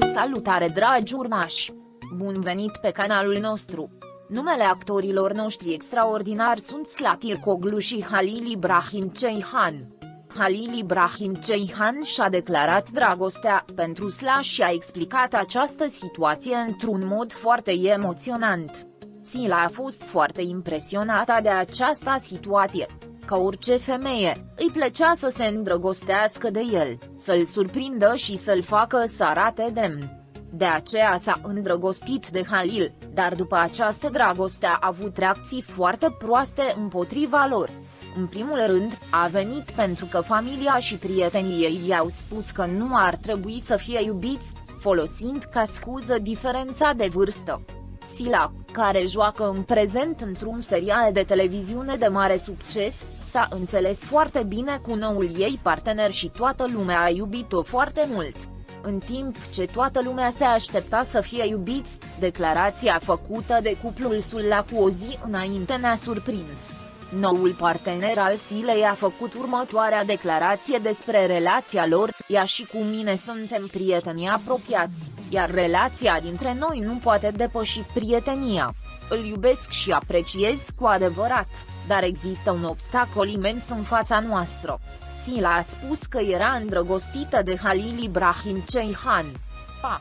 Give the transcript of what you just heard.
Salutare dragi urmași! Bun venit pe canalul nostru! Numele actorilor noștri extraordinari sunt Slatir Koglu și Halil Ibrahim Ceyhan. Halil Ibrahim Ceyhan și-a declarat dragostea pentru Sla și a explicat această situație într-un mod foarte emoționant. Sila a fost foarte impresionată de această situație. Ca orice femeie, îi plăcea să se îndrăgostească de el, să-l surprindă și să-l facă să arate demn. De aceea s-a îndrăgostit de Halil, dar după această dragoste a avut reacții foarte proaste împotriva lor. În primul rând, a venit pentru că familia și prietenii ei i-au spus că nu ar trebui să fie iubiți, folosind ca scuză diferența de vârstă. Sila, care joacă în prezent într-un serial de televiziune de mare succes, s-a înțeles foarte bine cu noul ei partener și toată lumea a iubit-o foarte mult. În timp ce toată lumea se aștepta să fie iubiți, declarația făcută de cuplul Sulla cu o zi înainte ne-a surprins. Noul partener al Silei a făcut următoarea declarație despre relația lor, ea și cu mine suntem prieteni apropiați, iar relația dintre noi nu poate depăși prietenia. Îl iubesc și apreciez cu adevărat, dar există un obstacol imens în fața noastră. Sila a spus că era îndrăgostită de Halil Ibrahim Ceyhan. Pa!